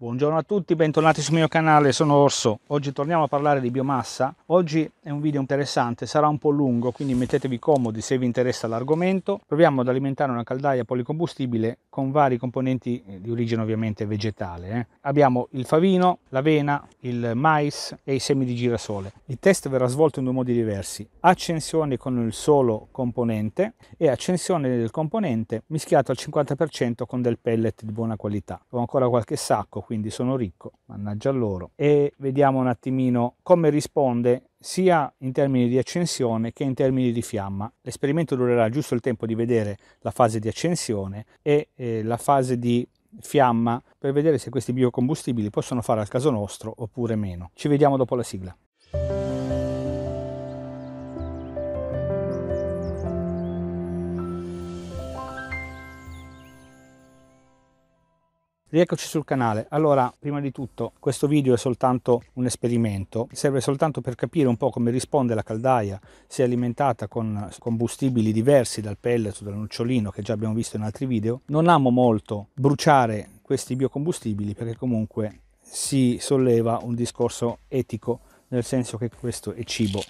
Buongiorno a tutti, bentornati sul mio canale, sono Orso. Oggi torniamo a parlare di biomassa. Oggi è un video interessante, sarà un po' lungo, quindi mettetevi comodi se vi interessa l'argomento. Proviamo ad alimentare una caldaia policombustibile con vari componenti eh, di origine ovviamente vegetale. Eh. Abbiamo il favino, l'avena, il mais e i semi di girasole. Il test verrà svolto in due modi diversi. Accensione con il solo componente e accensione del componente mischiato al 50% con del pellet di buona qualità. Ho ancora qualche sacco quindi sono ricco, mannaggia loro. E vediamo un attimino come risponde sia in termini di accensione che in termini di fiamma. L'esperimento durerà giusto il tempo di vedere la fase di accensione e eh, la fase di fiamma per vedere se questi biocombustibili possono fare al caso nostro oppure meno. Ci vediamo dopo la sigla. Rieccoci sul canale. Allora, prima di tutto, questo video è soltanto un esperimento, serve soltanto per capire un po' come risponde la caldaia, se alimentata con combustibili diversi dal pellet o dal nocciolino che già abbiamo visto in altri video. Non amo molto bruciare questi biocombustibili perché comunque si solleva un discorso etico, nel senso che questo è cibo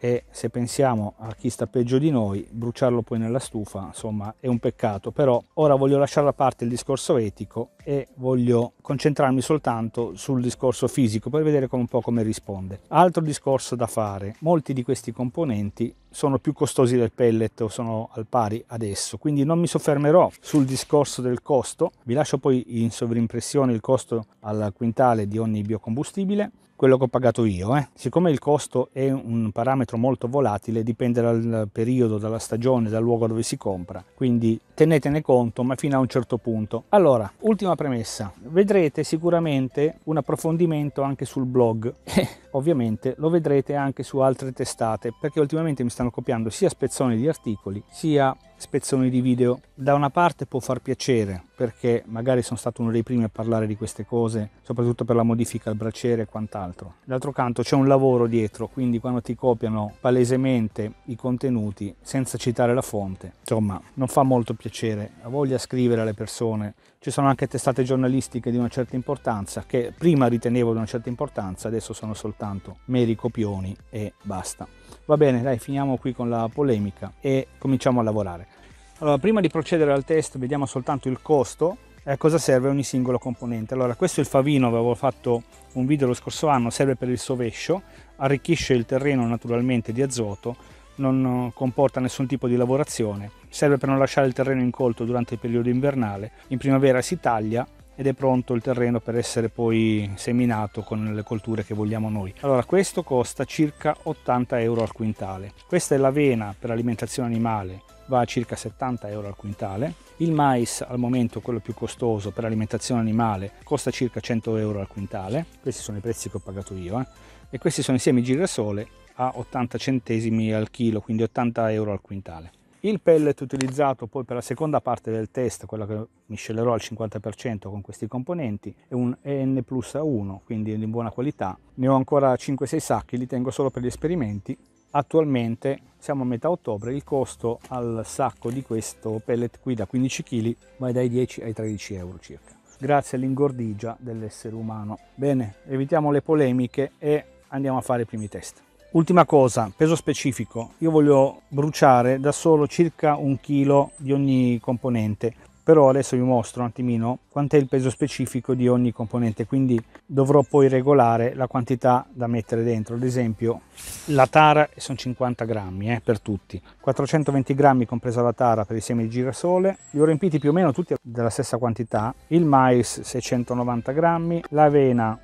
e se pensiamo a chi sta peggio di noi, bruciarlo poi nella stufa, insomma, è un peccato. Però ora voglio lasciare da parte il discorso etico e voglio concentrarmi soltanto sul discorso fisico per vedere un po' come risponde. Altro discorso da fare, molti di questi componenti sono più costosi del pellet o sono al pari adesso, quindi non mi soffermerò sul discorso del costo, vi lascio poi in sovrimpressione il costo al quintale di ogni biocombustibile quello che ho pagato io. Eh. Siccome il costo è un parametro molto volatile, dipende dal periodo, dalla stagione, dal luogo dove si compra, quindi tenetene conto, ma fino a un certo punto. Allora, ultima premessa, vedrete sicuramente un approfondimento anche sul blog e ovviamente lo vedrete anche su altre testate, perché ultimamente mi stanno copiando sia spezzoni di articoli, sia spezzoni di video. Da una parte può far piacere perché magari sono stato uno dei primi a parlare di queste cose, soprattutto per la modifica al braciere e quant'altro. D'altro canto c'è un lavoro dietro, quindi quando ti copiano palesemente i contenuti senza citare la fonte, insomma, non fa molto piacere. Ha voglia scrivere alle persone. Ci sono anche testate giornalistiche di una certa importanza che prima ritenevo di una certa importanza, adesso sono soltanto meri copioni e basta. Va bene, dai, finiamo qui con la polemica e cominciamo a lavorare. Allora, prima di procedere al test, vediamo soltanto il costo e a cosa serve ogni singolo componente. Allora, questo è il favino, avevo fatto un video lo scorso anno, serve per il sovescio, arricchisce il terreno naturalmente di azoto, non comporta nessun tipo di lavorazione, serve per non lasciare il terreno incolto durante il periodo invernale, in primavera si taglia ed è pronto il terreno per essere poi seminato con le colture che vogliamo noi. Allora questo costa circa 80 euro al quintale. Questa è l'avena per alimentazione animale, va a circa 70 euro al quintale. Il mais al momento quello più costoso per alimentazione animale costa circa 100 euro al quintale. Questi sono i prezzi che ho pagato io. Eh. E questi sono i semi girasole a 80 centesimi al chilo, quindi 80 euro al quintale. Il pellet utilizzato poi per la seconda parte del test, quella che miscelerò al 50% con questi componenti, è un EN Plus A1, quindi di buona qualità. Ne ho ancora 5-6 sacchi, li tengo solo per gli esperimenti. Attualmente siamo a metà ottobre, il costo al sacco di questo pellet qui da 15 kg va dai 10 ai 13 euro circa. Grazie all'ingordigia dell'essere umano. Bene, evitiamo le polemiche e andiamo a fare i primi test. Ultima cosa, peso specifico. Io voglio bruciare da solo circa un chilo di ogni componente, però adesso vi mostro un attimino quant'è il peso specifico di ogni componente, quindi dovrò poi regolare la quantità da mettere dentro. Ad esempio la tara sono 50 grammi eh, per tutti, 420 grammi compresa la tara per i semi di girasole, li ho riempiti più o meno tutti della stessa quantità, il mais 690 grammi, l'avena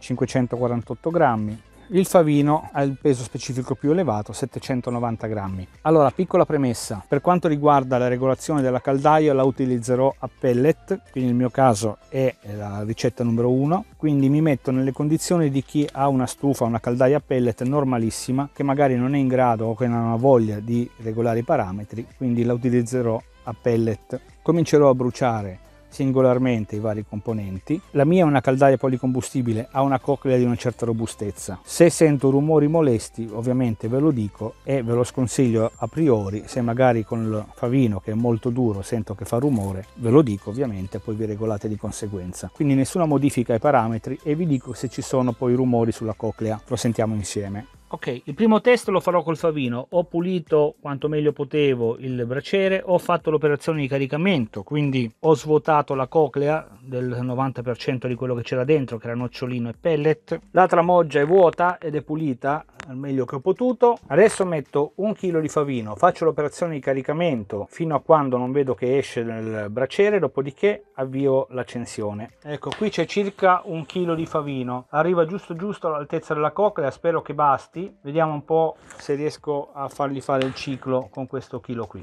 548 grammi, il favino ha il peso specifico più elevato, 790 grammi. Allora, piccola premessa, per quanto riguarda la regolazione della caldaia la utilizzerò a pellet, quindi nel mio caso è la ricetta numero uno, quindi mi metto nelle condizioni di chi ha una stufa, una caldaia a pellet normalissima, che magari non è in grado o che non ha voglia di regolare i parametri, quindi la utilizzerò a pellet. Comincerò a bruciare singolarmente i vari componenti. La mia è una caldaia policombustibile, ha una coclea di una certa robustezza. Se sento rumori molesti, ovviamente ve lo dico e ve lo sconsiglio a priori. Se magari con il favino che è molto duro sento che fa rumore, ve lo dico ovviamente, poi vi regolate di conseguenza. Quindi nessuna modifica ai parametri e vi dico se ci sono poi rumori sulla coclea. Lo sentiamo insieme. Ok, il primo test lo farò col favino. Ho pulito quanto meglio potevo il braciere, ho fatto l'operazione di caricamento, quindi ho svuotato la coclea del 90% di quello che c'era dentro, che era nocciolino e pellet. La tramoggia è vuota ed è pulita al meglio che ho potuto. Adesso metto un chilo di favino, faccio l'operazione di caricamento fino a quando non vedo che esce dal braciere, dopodiché avvio l'accensione. Ecco, qui c'è circa un chilo di favino, arriva giusto giusto all'altezza della coclea, spero che basti. Vediamo un po' se riesco a fargli fare il ciclo con questo chilo qui.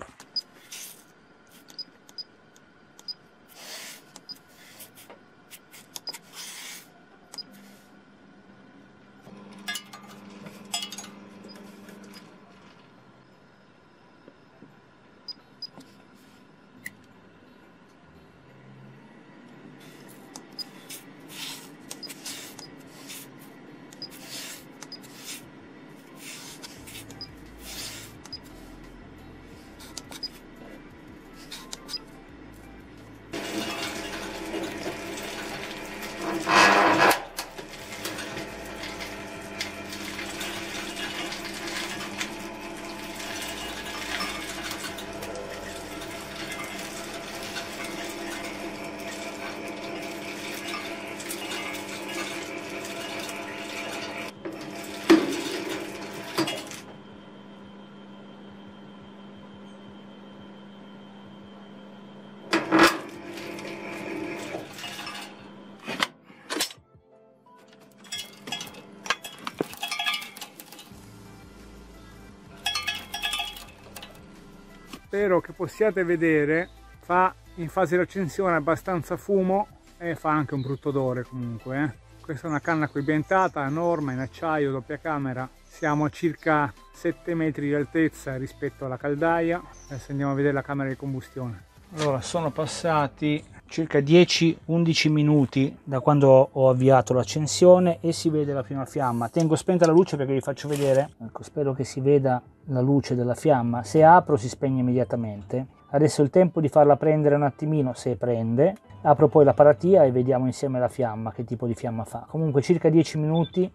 Spero che possiate vedere fa in fase di accensione abbastanza fumo e fa anche un brutto odore comunque eh. questa è una canna coibentata norma in acciaio doppia camera. Siamo a circa 7 metri di altezza rispetto alla caldaia. Adesso andiamo a vedere la camera di combustione. Allora sono passati circa 10-11 minuti da quando ho avviato l'accensione e si vede la prima fiamma. Tengo spenta la luce perché vi faccio vedere, ecco, spero che si veda la luce della fiamma. Se apro si spegne immediatamente. Adesso è il tempo di farla prendere un attimino, se prende. Apro poi la paratia e vediamo insieme la fiamma, che tipo di fiamma fa. Comunque circa 10 minuti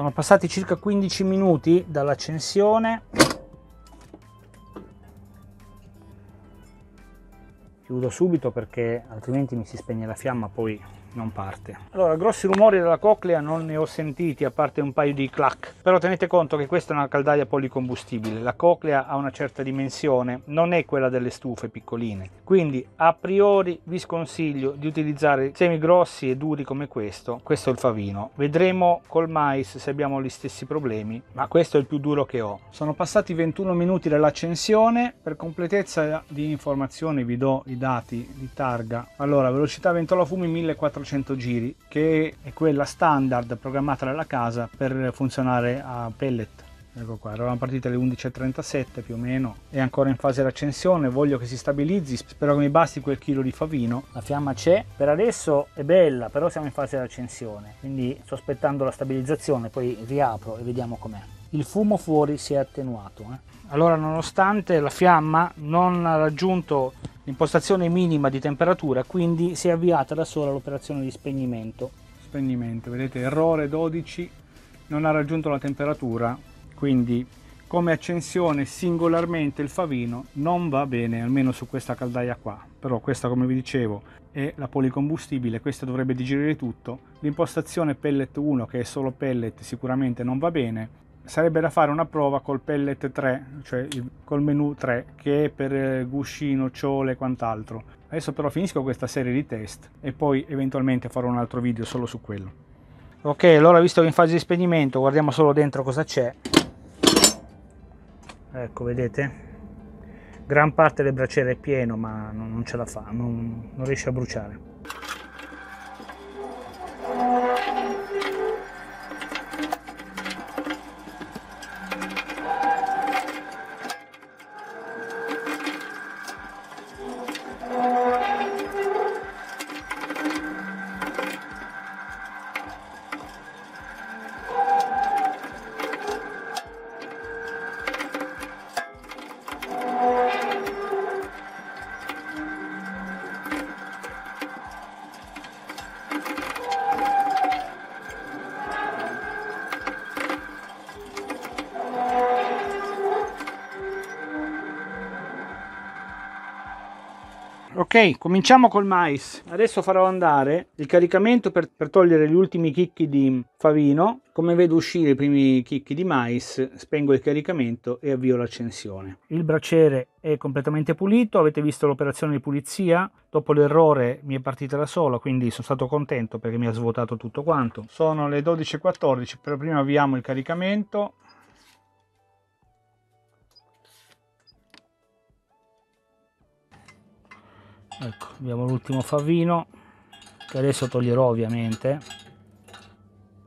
Sono passati circa 15 minuti dall'accensione. Chiudo subito perché altrimenti mi si spegne la fiamma poi non parte. Allora, grossi rumori della coclea non ne ho sentiti a parte un paio di clac, però tenete conto che questa è una caldaia policombustibile, la coclea ha una certa dimensione, non è quella delle stufe piccoline, quindi a priori vi sconsiglio di utilizzare semi grossi e duri come questo, questo è il favino. Vedremo col mais se abbiamo gli stessi problemi, ma questo è il più duro che ho. Sono passati 21 minuti dall'accensione, per completezza di informazioni vi do i dati di targa. Allora, velocità ventola fumi 1400 400 giri che è quella standard programmata dalla casa per funzionare a pellet. Ecco qua eravamo partiti alle 11.37 più o meno è ancora in fase di accensione voglio che si stabilizzi spero che mi basti quel chilo di favino. La fiamma c'è per adesso è bella però siamo in fase di accensione quindi sto aspettando la stabilizzazione poi riapro e vediamo com'è il fumo fuori si è attenuato eh. allora nonostante la fiamma non ha raggiunto l'impostazione minima di temperatura quindi si è avviata da sola l'operazione di spegnimento. Spegnimento vedete errore 12 non ha raggiunto la temperatura quindi come accensione singolarmente il favino non va bene almeno su questa caldaia qua. Però questa come vi dicevo è la policombustibile questa dovrebbe digerire tutto. L'impostazione pellet 1 che è solo pellet sicuramente non va bene sarebbe da fare una prova col pellet 3, cioè col menu 3, che è per eh, guscino, ciole e quant'altro. Adesso però finisco questa serie di test e poi eventualmente farò un altro video solo su quello. Ok, allora visto che in fase di spegnimento guardiamo solo dentro cosa c'è. Ecco, vedete? Gran parte del braciere è pieno ma non, ce la fa, non, non riesce a bruciare. Ok, cominciamo col mais. Adesso farò andare il caricamento per, per, togliere gli ultimi chicchi di favino. Come vedo uscire i primi chicchi di mais, spengo il caricamento e avvio l'accensione. Il braciere è completamente pulito, avete visto l'operazione di pulizia. Dopo l'errore mi è partita da sola, quindi sono stato contento perché mi ha svuotato tutto quanto. Sono le 12.14, però prima avviamo il caricamento. Ecco abbiamo l'ultimo favino che adesso toglierò ovviamente.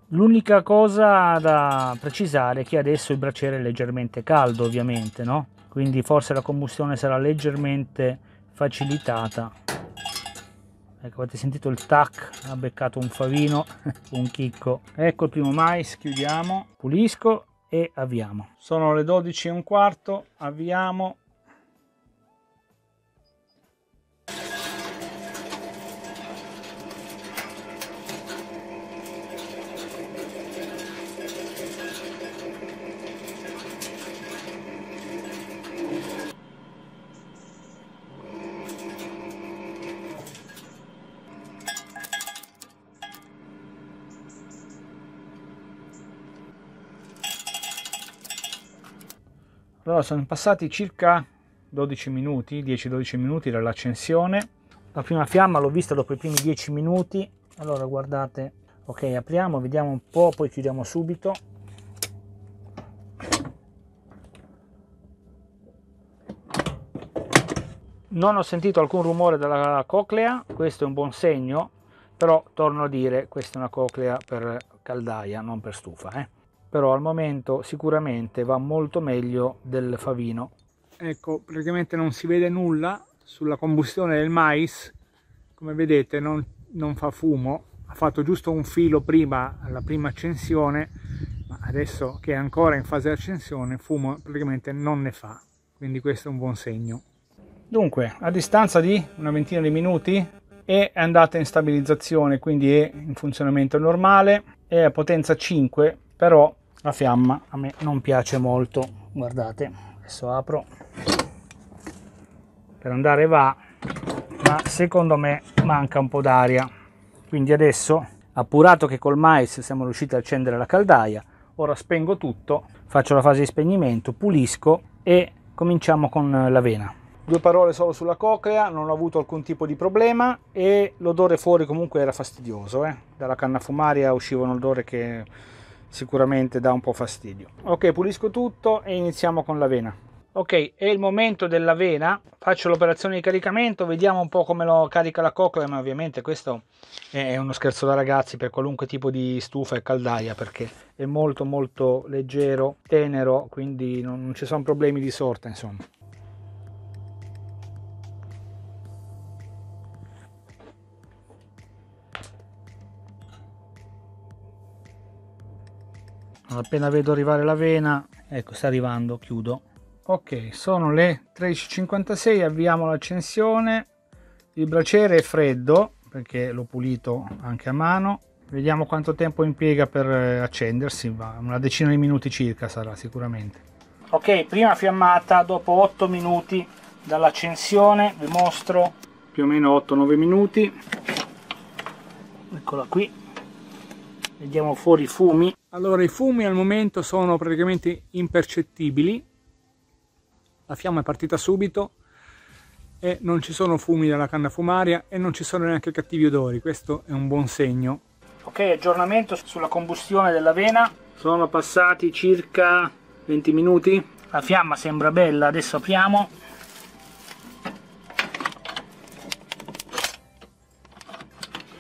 L'unica cosa da precisare è che adesso il braciere è leggermente caldo ovviamente no? Quindi forse la combustione sarà leggermente facilitata. Ecco avete sentito il tac? Ha beccato un favino un chicco. Ecco il primo mais chiudiamo pulisco e avviamo. Sono le 12 e un quarto avviamo Allora sono passati circa 12 minuti, 10-12 minuti dall'accensione. La prima fiamma l'ho vista dopo i primi 10 minuti. Allora guardate, ok apriamo, vediamo un po', poi chiudiamo subito. Non ho sentito alcun rumore dalla coclea, questo è un buon segno, però torno a dire, questa è una coclea per caldaia, non per stufa. Eh però al momento sicuramente va molto meglio del favino. Ecco praticamente non si vede nulla sulla combustione del mais. Come vedete non, non fa fumo. Ha fatto giusto un filo prima alla prima accensione ma adesso che è ancora in fase di accensione fumo praticamente non ne fa. Quindi questo è un buon segno. Dunque a distanza di una ventina di minuti è andata in stabilizzazione quindi è in funzionamento normale è a potenza 5 però la fiamma a me non piace molto. Guardate adesso apro. Per andare va ma secondo me manca un po' d'aria. Quindi adesso appurato che col mais siamo riusciti a accendere la caldaia ora spengo tutto faccio la fase di spegnimento pulisco e cominciamo con l'avena. Due parole solo sulla coclea non ho avuto alcun tipo di problema e l'odore fuori comunque era fastidioso eh? dalla canna fumaria usciva un odore che sicuramente dà un po' fastidio. Ok, pulisco tutto e iniziamo con l'avena. Ok, è il momento dell'avena, faccio l'operazione di caricamento, vediamo un po' come lo carica la coccola, ma ovviamente questo è uno scherzo da ragazzi per qualunque tipo di stufa e caldaia perché è molto molto leggero, tenero, quindi non, non ci sono problemi di sorta insomma. Appena vedo arrivare l'avena ecco sta arrivando chiudo. Ok sono le 13.56 avviamo l'accensione. Il braciere è freddo perché l'ho pulito anche a mano. Vediamo quanto tempo impiega per eh, accendersi una decina di minuti circa sarà sicuramente. Ok prima fiammata dopo 8 minuti dall'accensione vi mostro. Più o meno 8-9 minuti. Eccola qui vediamo fuori i fumi. Allora i fumi al momento sono praticamente impercettibili, la fiamma è partita subito e non ci sono fumi dalla canna fumaria e non ci sono neanche cattivi odori, questo è un buon segno. Ok, aggiornamento sulla combustione dell'avena, sono passati circa 20 minuti, la fiamma sembra bella, adesso apriamo.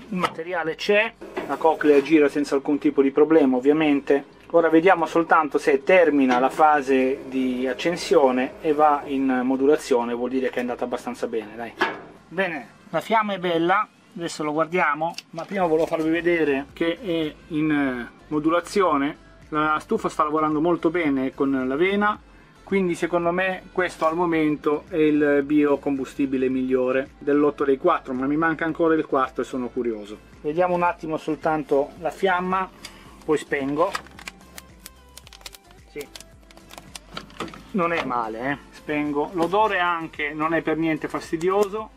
Il materiale c'è, la coclea gira senza alcun tipo di problema ovviamente. Ora vediamo soltanto se termina la fase di accensione e va in modulazione vuol dire che è andata abbastanza bene dai. Bene la fiamma è bella adesso lo guardiamo ma prima volevo farvi vedere che è in modulazione. La stufa sta lavorando molto bene con l'avena quindi secondo me questo al momento è il biocombustibile migliore dell'otto dei 4 ma mi manca ancora il quarto e sono curioso vediamo un attimo soltanto la fiamma poi spengo. Sì. non è male eh? spengo. L'odore anche non è per niente fastidioso.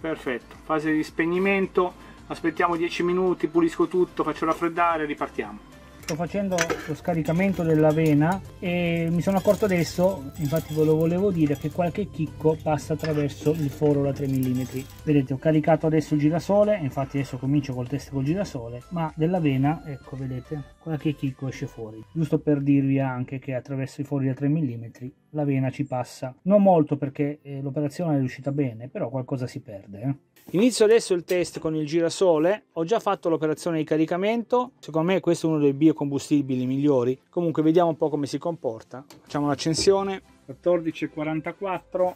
Perfetto. Fase di spegnimento. Aspettiamo 10 minuti pulisco tutto faccio raffreddare e ripartiamo sto facendo lo scaricamento dell'avena e mi sono accorto adesso, infatti ve lo volevo dire, che qualche chicco passa attraverso il foro da 3 mm. Vedete, ho caricato adesso il girasole, infatti adesso comincio col test col girasole, ma dell'avena, ecco, vedete, qualche chicco esce fuori. Giusto per dirvi anche che attraverso i fori da 3 mm l'avena ci passa. Non molto perché eh, l'operazione è riuscita bene, però qualcosa si perde. Eh. Inizio adesso il test con il girasole, ho già fatto l'operazione di caricamento, secondo me questo è uno dei biocombustibili migliori, comunque vediamo un po' come si comporta. Facciamo l'accensione, 14.44,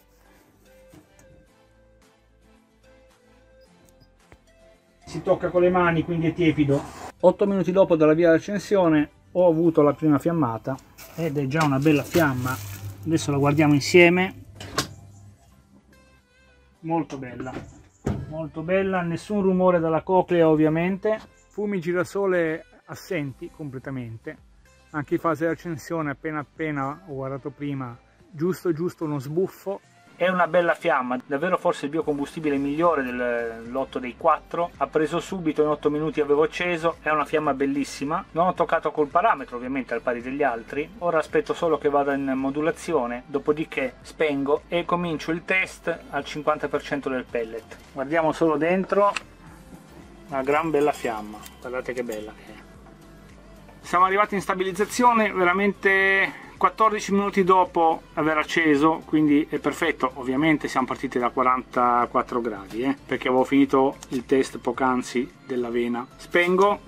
si tocca con le mani quindi è tiepido 8 minuti dopo dall'avvio dell'accensione ho avuto la prima fiammata ed è già una bella fiamma adesso la guardiamo insieme. Molto bella molto bella. Nessun rumore dalla coclea ovviamente. Fumi girasole assenti completamente. Anche in fase di accensione appena appena ho guardato prima giusto giusto uno sbuffo è una bella fiamma, davvero forse il biocombustibile migliore del lotto dei 4. Ha preso subito, in 8 minuti avevo acceso, è una fiamma bellissima. Non ho toccato col parametro ovviamente al pari degli altri. Ora aspetto solo che vada in modulazione, dopodiché spengo e comincio il test al 50% del pellet. Guardiamo solo dentro, una gran bella fiamma, guardate che bella che è. Siamo arrivati in stabilizzazione, veramente 14 minuti dopo aver acceso quindi è perfetto. Ovviamente siamo partiti da 44 gradi eh, perché avevo finito il test poc'anzi dell'avena spengo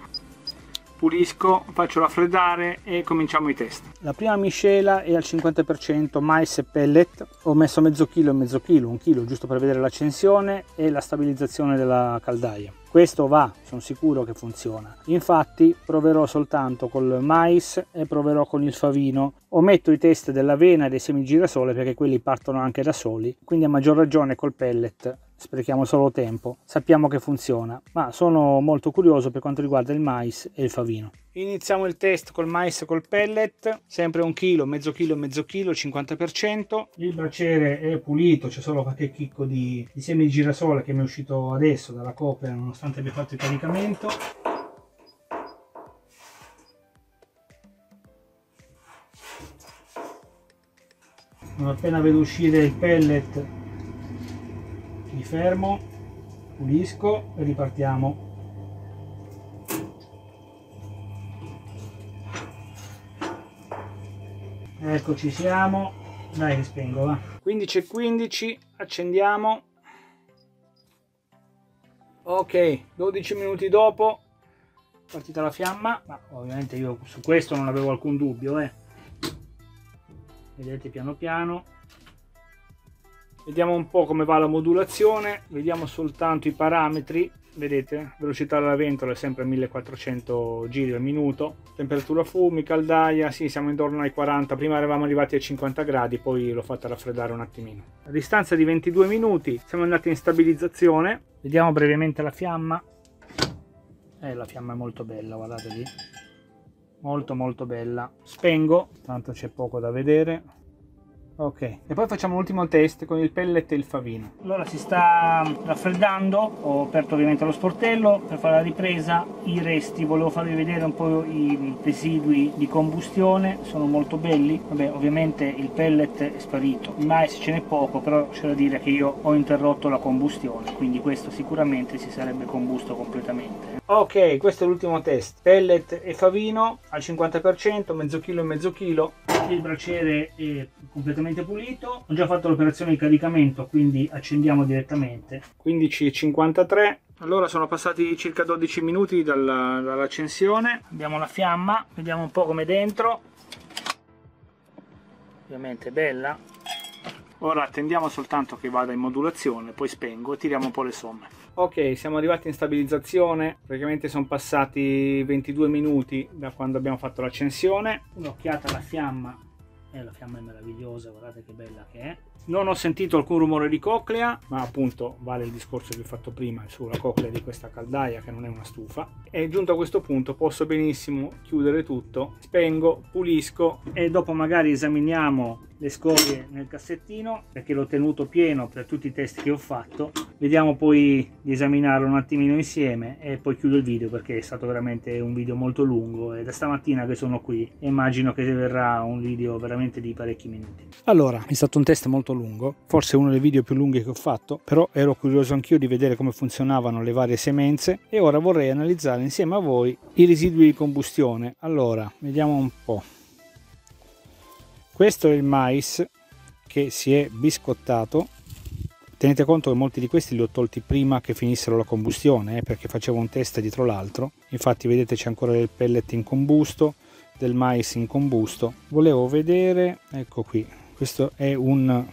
pulisco faccio raffreddare e cominciamo i test. La prima miscela è al 50% mais e pellet. Ho messo mezzo chilo e mezzo chilo un chilo giusto per vedere l'accensione e la stabilizzazione della caldaia questo va, sono sicuro che funziona. Infatti proverò soltanto col mais e proverò con il favino. Ometto i test dell'avena e dei semi girasole perché quelli partono anche da soli, quindi a maggior ragione col pellet sprechiamo solo tempo, sappiamo che funziona, ma sono molto curioso per quanto riguarda il mais e il favino. Iniziamo il test col mais e col pellet, sempre un chilo, mezzo chilo, mezzo chilo, 50%. Il braciere è pulito, c'è solo qualche chicco di, di semi di girasole che mi è uscito adesso dalla copia nonostante abbia fatto il caricamento. Non appena vedo uscire il pellet mi fermo, pulisco e ripartiamo. Ecco ci siamo, dai che spengo va. 15 e 15, accendiamo. Ok, 12 minuti dopo, partita la fiamma, ma ovviamente io su questo non avevo alcun dubbio, eh. Vedete piano piano, Vediamo un po' come va la modulazione, vediamo soltanto i parametri, vedete, velocità della ventola è sempre 1400 giri al minuto, temperatura fumi, caldaia, sì siamo intorno ai 40, prima eravamo arrivati ai 50 gradi, poi l'ho fatta raffreddare un attimino. A distanza di 22 minuti. Siamo andati in stabilizzazione, vediamo brevemente la fiamma, eh, la fiamma è molto bella, guardate lì, molto molto bella, spengo, tanto c'è poco da vedere, Ok, e poi facciamo l'ultimo test con il pellet e il favino. Allora si sta raffreddando, ho aperto ovviamente lo sportello per fare la ripresa, i resti, volevo farvi vedere un po' i residui di combustione, sono molto belli, vabbè ovviamente il pellet è sparito, il mais ce n'è poco, però c'è da dire che io ho interrotto la combustione, quindi questo sicuramente si sarebbe combusto completamente. Ok, questo è l'ultimo test, pellet e favino al 50%, mezzo chilo e mezzo chilo, il braciere è completamente pulito. Ho già fatto l'operazione di caricamento quindi accendiamo direttamente. 15.53 allora sono passati circa 12 minuti dalla, dall'accensione. Abbiamo la fiamma vediamo un po' come dentro. Ovviamente bella ora attendiamo soltanto che vada in modulazione poi spengo e tiriamo un po' le somme. Ok siamo arrivati in stabilizzazione. Praticamente sono passati 22 minuti da quando abbiamo fatto l'accensione un'occhiata alla fiamma. Eh, la fiamma è meravigliosa guardate che bella che è. Non ho sentito alcun rumore di coclea ma appunto vale il discorso che ho fatto prima sulla coclea di questa caldaia che non è una stufa. E giunto a questo punto posso benissimo chiudere tutto. Spengo pulisco e dopo magari esaminiamo le scorie nel cassettino perché l'ho tenuto pieno per tutti i test che ho fatto. Vediamo poi di esaminarlo un attimino insieme e poi chiudo il video perché è stato veramente un video molto lungo. E da stamattina che sono qui immagino che verrà un video veramente di parecchi minuti. Allora è stato un test molto lungo forse uno dei video più lunghi che ho fatto però ero curioso anch'io di vedere come funzionavano le varie semenze e ora vorrei analizzare insieme a voi i residui di combustione. Allora vediamo un po' questo è il mais che si è biscottato. Tenete conto che molti di questi li ho tolti prima che finissero la combustione eh, perché facevo un test dietro l'altro. Infatti vedete c'è ancora del pellet in combusto del mais in combusto. Volevo vedere ecco qui questo è un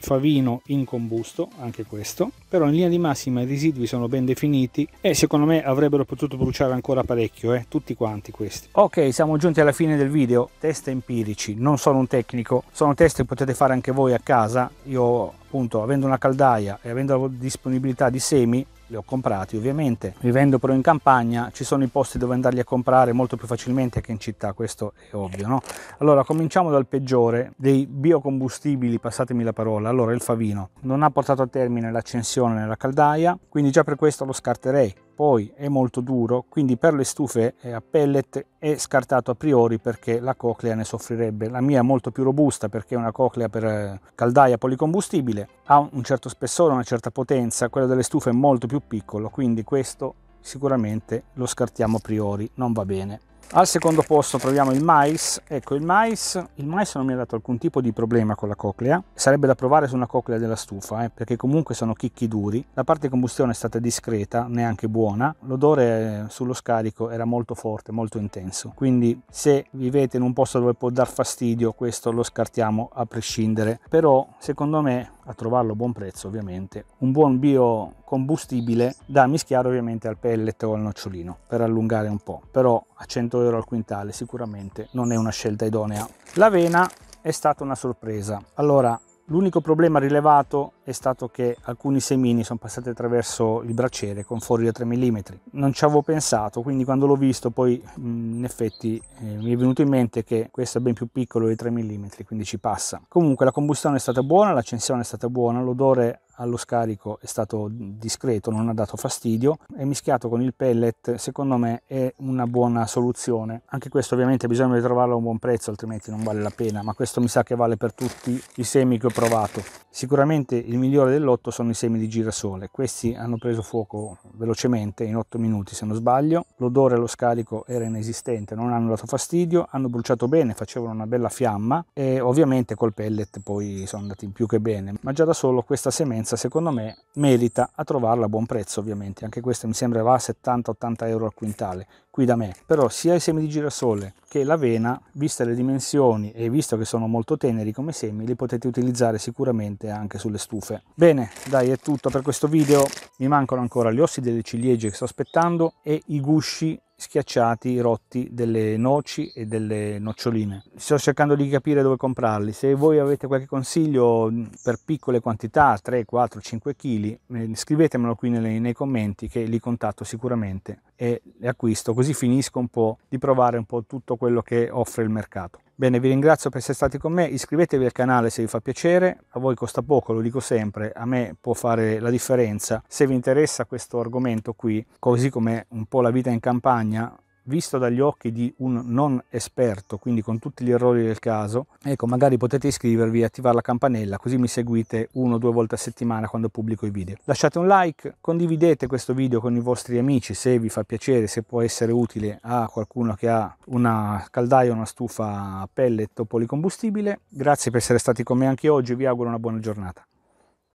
favino in combusto anche questo però in linea di massima i residui sono ben definiti e secondo me avrebbero potuto bruciare ancora parecchio eh? tutti quanti questi. Ok siamo giunti alla fine del video. Test empirici non sono un tecnico. Sono test che potete fare anche voi a casa. Io appunto avendo una caldaia e avendo la disponibilità di semi li ho comprati ovviamente. Vivendo però in campagna ci sono i posti dove andarli a comprare molto più facilmente che in città questo è ovvio no? Allora cominciamo dal peggiore dei biocombustibili passatemi la parola. Allora il favino. Non ha portato a termine l'accensione nella caldaia quindi già per questo lo scarterei poi è molto duro, quindi per le stufe a pellet è scartato a priori perché la coclea ne soffrirebbe. La mia è molto più robusta perché è una coclea per eh, caldaia policombustibile, ha un certo spessore, una certa potenza, quello delle stufe è molto più piccolo, quindi questo sicuramente lo scartiamo a priori, non va bene. Al secondo posto troviamo il mais. Ecco, il mais, il mais non mi ha dato alcun tipo di problema con la coclea. Sarebbe da provare su una coclea della stufa, eh, perché comunque sono chicchi duri. La parte di combustione è stata discreta, neanche buona. L'odore eh, sullo scarico era molto forte, molto intenso. Quindi se vivete in un posto dove può dar fastidio, questo lo scartiamo a prescindere. Però, secondo me, a trovarlo a buon prezzo ovviamente, un buon biocombustibile da mischiare ovviamente al pellet o al nocciolino per allungare un po', però a 100 euro al quintale sicuramente non è una scelta idonea. L'avena è stata una sorpresa. Allora, L'unico problema rilevato è stato che alcuni semini sono passati attraverso il braciere con fori da 3 mm. Non ci avevo pensato, quindi quando l'ho visto poi in effetti eh, mi è venuto in mente che questo è ben più piccolo di 3 mm, quindi ci passa. Comunque la combustione è stata buona, l'accensione è stata buona, l'odore allo scarico è stato discreto, non ha dato fastidio e mischiato con il pellet secondo me è una buona soluzione. Anche questo ovviamente bisogna trovarlo a un buon prezzo altrimenti non vale la pena, ma questo mi sa che vale per tutti i semi che ho provato. Sicuramente il migliore dell'otto sono i semi di girasole, questi hanno preso fuoco velocemente in 8 minuti se non sbaglio, l'odore allo scarico era inesistente, non hanno dato fastidio, hanno bruciato bene, facevano una bella fiamma e ovviamente col pellet poi sono andati più che bene, ma già da solo questa semenza secondo me merita a trovarla a buon prezzo ovviamente. Anche questo mi sembra va a 70-80 euro al quintale qui da me. Però sia i semi di girasole che l'avena viste le dimensioni e visto che sono molto teneri come semi li potete utilizzare sicuramente anche sulle stufe bene dai è tutto per questo video mi mancano ancora gli ossi delle ciliegie che sto aspettando e i gusci schiacciati, rotti delle noci e delle noccioline. Sto cercando di capire dove comprarli. Se voi avete qualche consiglio per piccole quantità, 3, 4, 5 kg, scrivetemelo qui nei, nei commenti che li contatto sicuramente e li acquisto, così finisco un po' di provare un po' tutto quello che offre il mercato. Bene, vi ringrazio per essere stati con me, iscrivetevi al canale se vi fa piacere, a voi costa poco, lo dico sempre, a me può fare la differenza. Se vi interessa questo argomento qui, così come un po' la vita in campagna, visto dagli occhi di un non esperto, quindi con tutti gli errori del caso, ecco, magari potete iscrivervi e attivare la campanella, così mi seguite uno o due volte a settimana quando pubblico i video. Lasciate un like, condividete questo video con i vostri amici se vi fa piacere, se può essere utile a qualcuno che ha una caldaia una stufa pellet o policombustibile. Grazie per essere stati con me anche oggi, vi auguro una buona giornata.